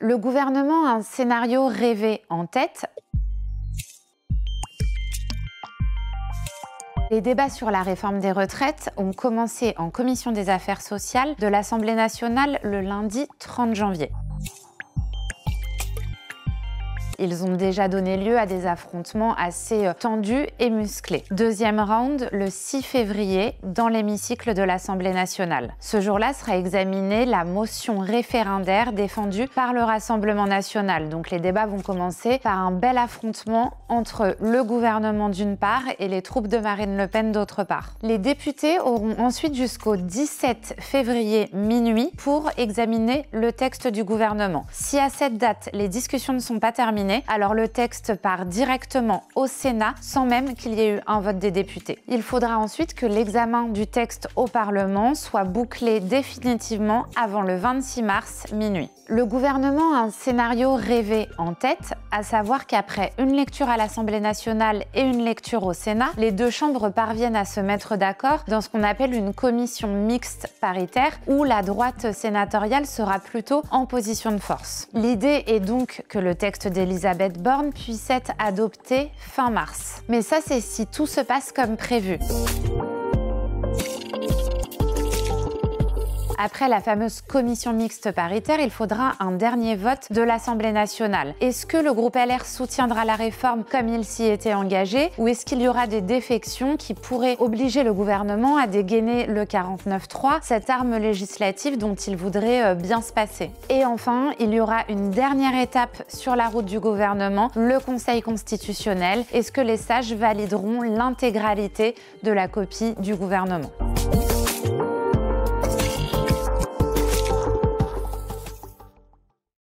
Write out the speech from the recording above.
Le gouvernement a un scénario rêvé en tête. Les débats sur la réforme des retraites ont commencé en commission des affaires sociales de l'Assemblée nationale le lundi 30 janvier. Ils ont déjà donné lieu à des affrontements assez euh, tendus et musclés. Deuxième round le 6 février dans l'hémicycle de l'Assemblée nationale. Ce jour-là sera examinée la motion référendaire défendue par le Rassemblement national. Donc les débats vont commencer par un bel affrontement entre le gouvernement d'une part et les troupes de Marine Le Pen d'autre part. Les députés auront ensuite jusqu'au 17 février minuit pour examiner le texte du gouvernement. Si à cette date les discussions ne sont pas terminées, alors le texte part directement au Sénat sans même qu'il y ait eu un vote des députés. Il faudra ensuite que l'examen du texte au Parlement soit bouclé définitivement avant le 26 mars minuit. Le gouvernement a un scénario rêvé en tête, à savoir qu'après une lecture à l'Assemblée nationale et une lecture au Sénat, les deux chambres parviennent à se mettre d'accord dans ce qu'on appelle une commission mixte paritaire où la droite sénatoriale sera plutôt en position de force. L'idée est donc que le texte d'Élysée Elisabeth Borne puisse être adoptée fin mars. Mais ça, c'est si tout se passe comme prévu. Après la fameuse commission mixte paritaire, il faudra un dernier vote de l'Assemblée nationale. Est-ce que le groupe LR soutiendra la réforme comme il s'y était engagé ou est-ce qu'il y aura des défections qui pourraient obliger le gouvernement à dégainer le 49-3, cette arme législative dont il voudrait euh, bien se passer? Et enfin, il y aura une dernière étape sur la route du gouvernement, le Conseil constitutionnel. Est-ce que les sages valideront l'intégralité de la copie du gouvernement?